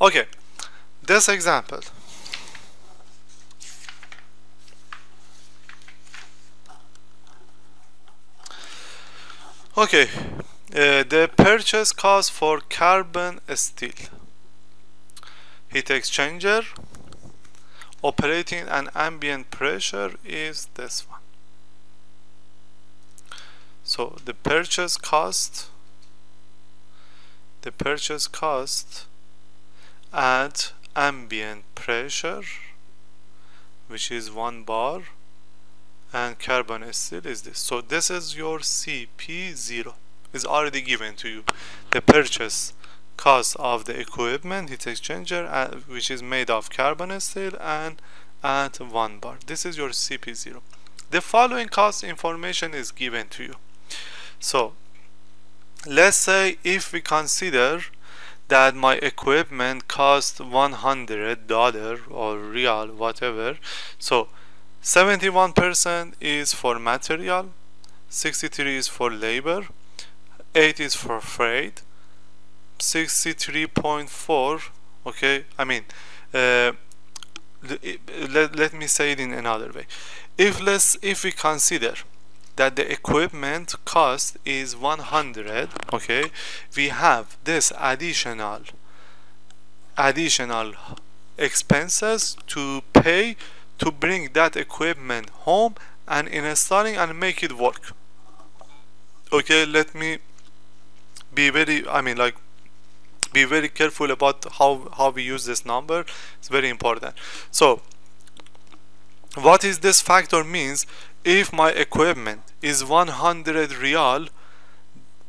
okay this example. Okay uh, the purchase cost for carbon steel. Heat exchanger operating an ambient pressure is this one. So the purchase cost the purchase cost at ambient pressure which is one bar and carbon steel is this. So this is your cp0 is already given to you. The purchase cost of the equipment heat exchanger uh, which is made of carbon steel and at one bar. This is your cp0 the following cost information is given to you. So let's say if we consider that my equipment cost 100 dollar or real whatever. So 71% is for material 63 is for labor 8 is for freight 63.4 okay? I mean uh, let, let me say it in another way. If let's if we consider that the equipment cost is 100 okay we have this additional additional expenses to pay to bring that equipment home and installing and make it work. Okay let me be very I mean like be very careful about how how we use this number. It's very important. So what is this factor means if my equipment is 100 real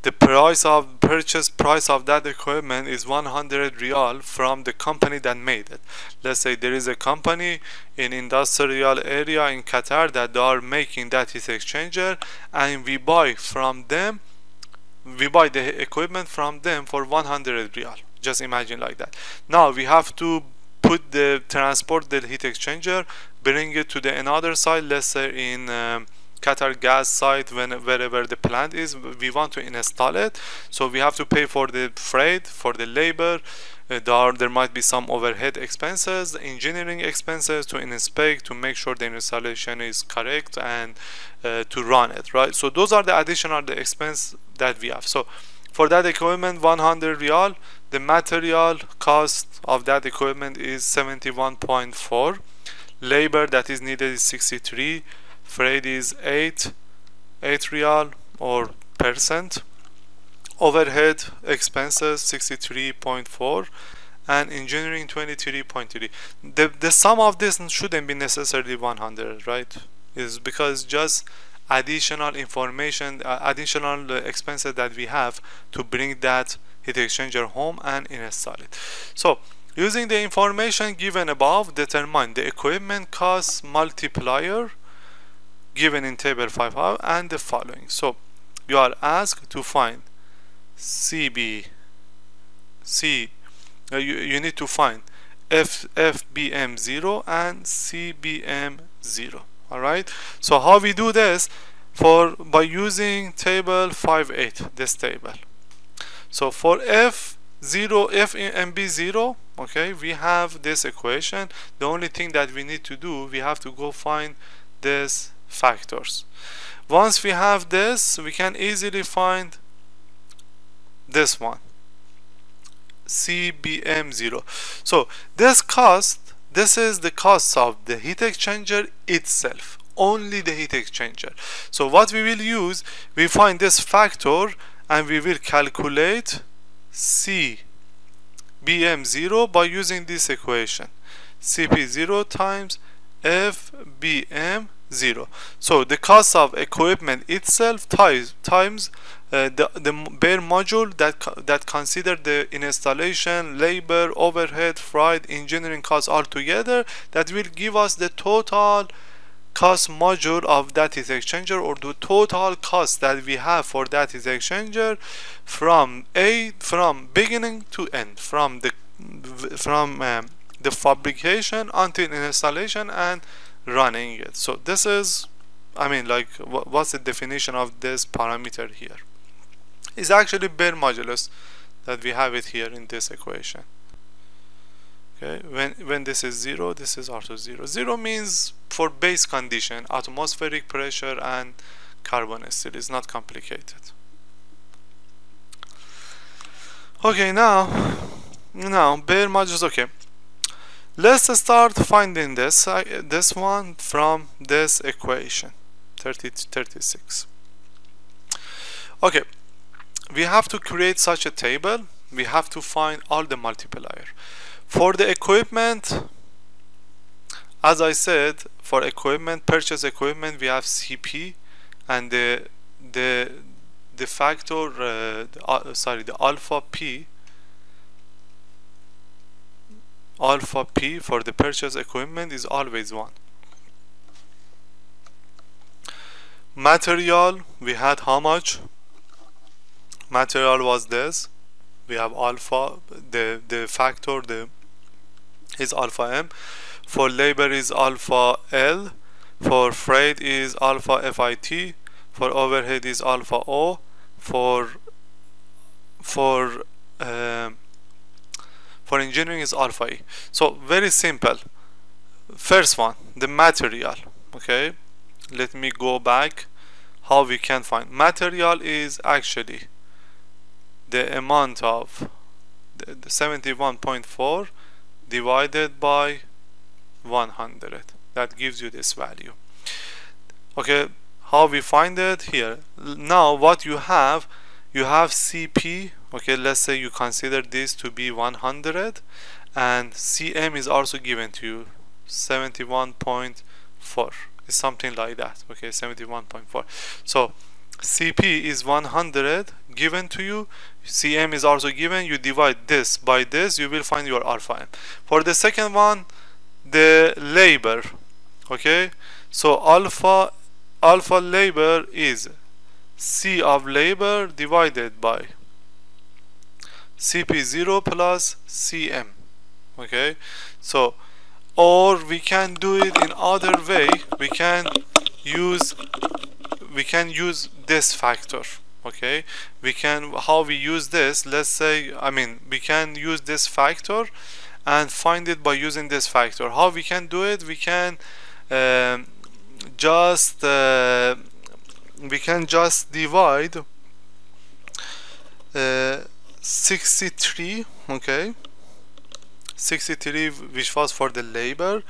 the price of purchase price of that equipment is 100 real from the company that made it. Let's say there is a company in industrial area in Qatar that are making that heat exchanger and we buy from them we buy the equipment from them for 100 real. Just imagine like that. Now we have to put the transport the heat exchanger bring it to the another side let's say in um, Qatar gas site when wherever the plant is we want to install it. So we have to pay for the freight for the labor. Uh, there, there might be some overhead expenses engineering expenses to inspect to make sure the installation is correct and uh, to run it right? So those are the additional the expense that we have. So for that equipment 100 real the material cost of that equipment is 71.4 labor that is needed is 63 freight is 8 8 real or percent. Overhead expenses 63.4 and engineering 23.3 the the sum of this shouldn't be necessarily 100 right? Is because just additional information uh, additional expenses that we have to bring that heat exchanger home and install it. So using the information given above determine the equipment cost multiplier given in table 5 and the following. So you are asked to find CB C uh, you, you need to find F FBM0 and CBM0 alright? So how we do this? For by using table 5.8 this table so for F0 FMB0 okay we have this equation. The only thing that we need to do we have to go find this factors. Once we have this we can easily find this one CBM0 so this cost this is the cost of the heat exchanger itself only the heat exchanger. So what we will use we find this factor and we will calculate CBM0 by using this equation. CP0 times FBM 0 so the cost of equipment itself times times uh, the, the bare module that that consider the installation labor overhead freight engineering costs all together that will give us the total cost module of that heat exchanger or the total cost that we have for that heat exchanger from a from beginning to end from the from um, the fabrication until installation and running it. So this is I mean like what's the definition of this parameter here? Is actually bare modulus that we have it here in this equation okay. When when this is zero this is also zero. Zero means for base condition atmospheric pressure and carbon steel is not complicated. Okay now now bare modules okay. Let's start finding this uh, this one from this equation 30 36 okay. We have to create such a table. We have to find all the multiplier for the equipment as I said for equipment purchase equipment we have CP and the the the factor uh, the, uh, sorry the alpha P alpha P for the purchase equipment is always 1 material we had how much? Material was this. We have alpha the the factor the is alpha m. For labor is alpha l. For freight is alpha fit for overhead is alpha o. For for um, for engineering is alpha e. So very simple. First one the material okay? Let me go back how we can find. Material is actually the amount of the, the 71.4 divided by 100 that gives you this value. Okay how we find it here? Now what you have you have CP okay let's say you consider this to be 100 and CM is also given to you 71.4 is something like that. Okay 71.4 so CP is 100 given to you cm is also given you divide this by this you will find your alpha m for the second one the labor okay? So alpha alpha labor is c of labor divided by cp0 plus cm okay? So or we can do it in other way. We can use we can use this factor okay? We can how we use this let's say I mean we can use this factor and find it by using this factor. How we can do it? We can um, just uh, we can just divide uh, 63 okay? 63 which was for the labor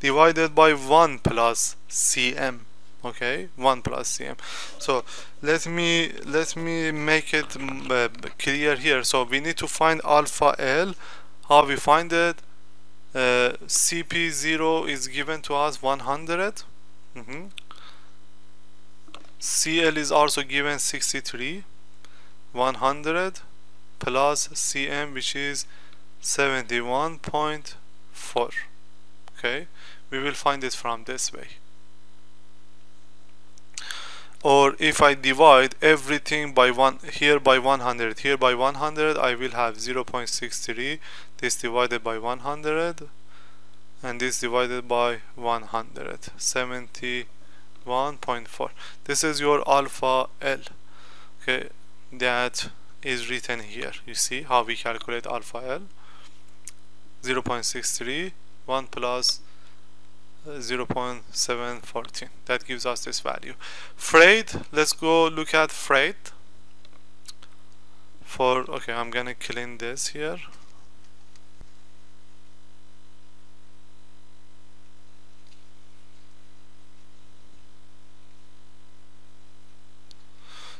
divided by 1 plus cm okay 1 plus cm so let me let me make it mm, uh, clear here. So we need to find alpha l. How we find it? Uh, cp0 is given to us 100 mm -hmm. cl is also given 63 100 plus cm which is 71.4 okay we will find it from this way or if I divide everything by one here by 100 here by 100 I will have 0.63 this divided by 100 and this divided by 100 71.4 this is your alpha L okay? That is written here. You see how we calculate alpha L? 0.63 1 plus 0.714 that gives us this value. Freight let's go look at freight. For okay I'm gonna clean this here.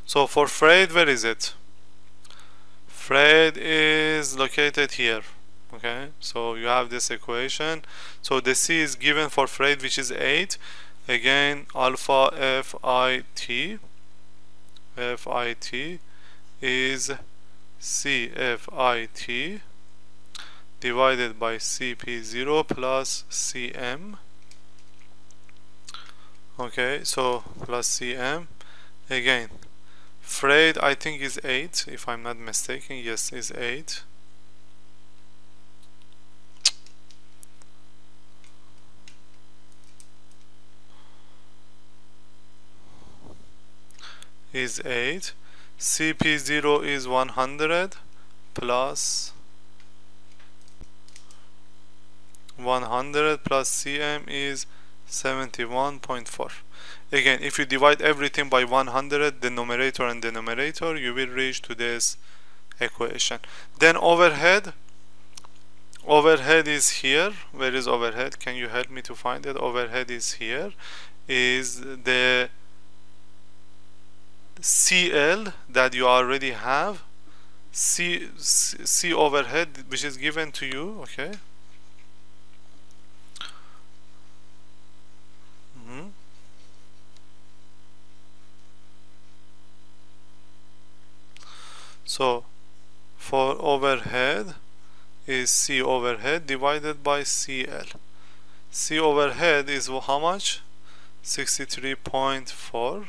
So for freight where is it? Freight is located here okay so you have this equation. So the c is given for freight which is 8 again alpha fit fit is cfit divided by cp0 plus cm okay so plus cm again freight I think is 8 if I'm not mistaken. Yes is 8 is 8 cp0 is 100 plus 100 plus cm is 71.4 again if you divide everything by 100 the numerator and denominator you will reach to this equation. Then overhead overhead is here. Where is overhead? Can you help me to find it? Overhead is here. Is the CL that you already have C, C overhead which is given to you okay? Mm -hmm. so for overhead is C overhead divided by CL C overhead is how much? 63.4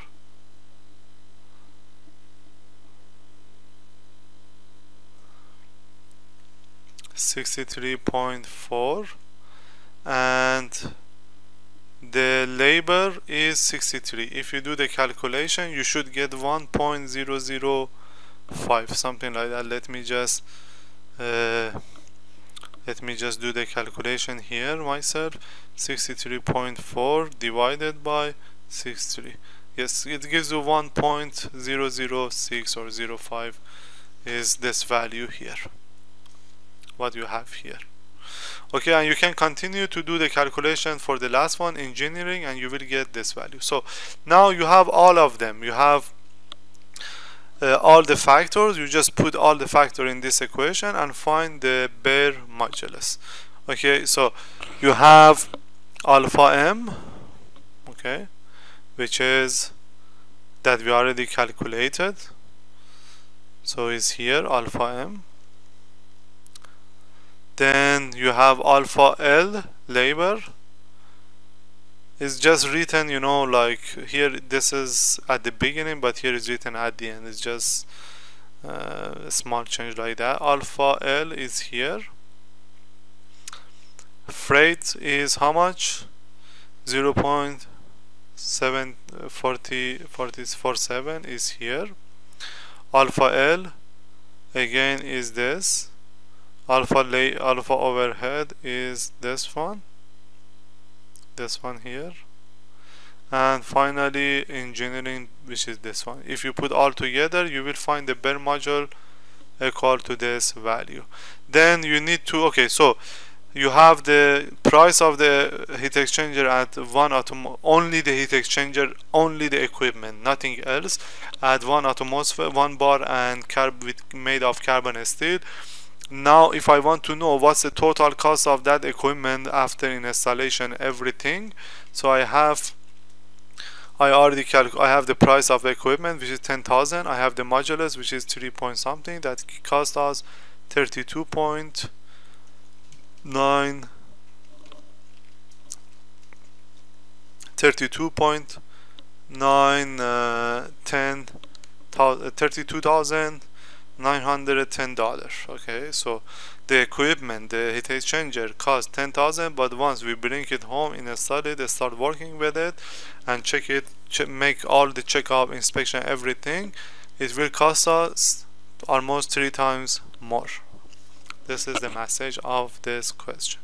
63.4 and the labor is 63 if you do the calculation you should get 1.005 something like that. Let me just uh, let me just do the calculation here myself 63.4 divided by 63 yes it gives you 1.006 or 05 is this value here what you have here. Okay and you can continue to do the calculation for the last one engineering and you will get this value. So now you have all of them. You have uh, all the factors. You just put all the factor in this equation and find the bare modulus. Okay so you have alpha m okay which is that we already calculated. So is here alpha m then you have alpha L labor. Is just written you know like here this is at the beginning but here is written at the end. It's just uh, a small change like that. Alpha L is here. Freight is how much? 0 0.747 is here. Alpha L again is this alpha lay alpha overhead is this one this one here. And finally engineering which is this one. If you put all together you will find the bare module equal to this value. Then you need to okay so you have the price of the heat exchanger at one atom only the heat exchanger only the equipment nothing else. At one atmosphere one bar and carb with made of carbon steel now if I want to know what's the total cost of that equipment after installation everything so I have I already I have the price of equipment which is 10,000 I have the modulus which is 3 point something. That cost us 32.9 32.9 uh, 10 32,000 $910 okay? So the equipment the heat exchanger cost 10,000 but once we bring it home install it start working with it and check it make all the checkup inspection everything it will cost us almost three times more. This is the message of this question